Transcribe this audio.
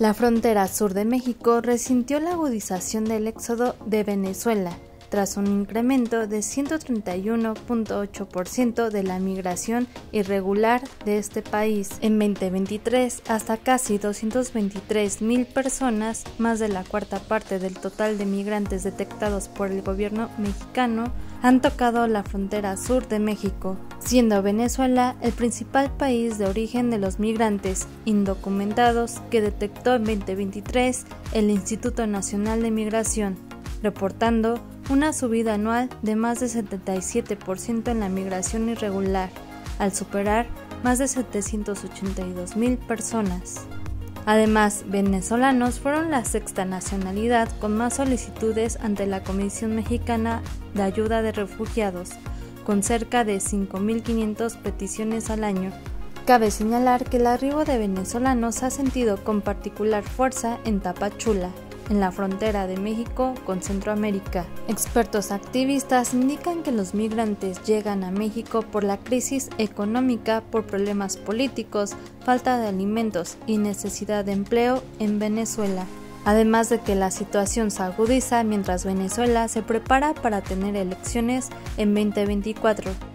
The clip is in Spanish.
La frontera sur de México resintió la agudización del éxodo de Venezuela, tras un incremento de 131.8% de la migración irregular de este país. En 2023 hasta casi 223 mil personas, más de la cuarta parte del total de migrantes detectados por el gobierno mexicano, han tocado la frontera sur de México, siendo Venezuela el principal país de origen de los migrantes indocumentados que detectó en 2023 el Instituto Nacional de Migración, reportando una subida anual de más de 77% en la migración irregular, al superar más de 782 mil personas. Además, venezolanos fueron la sexta nacionalidad con más solicitudes ante la Comisión Mexicana de Ayuda de Refugiados, con cerca de 5.500 peticiones al año. Cabe señalar que el arribo de venezolanos ha sentido con particular fuerza en Tapachula, en la frontera de México con Centroamérica. Expertos activistas indican que los migrantes llegan a México por la crisis económica, por problemas políticos, falta de alimentos y necesidad de empleo en Venezuela. Además de que la situación se agudiza mientras Venezuela se prepara para tener elecciones en 2024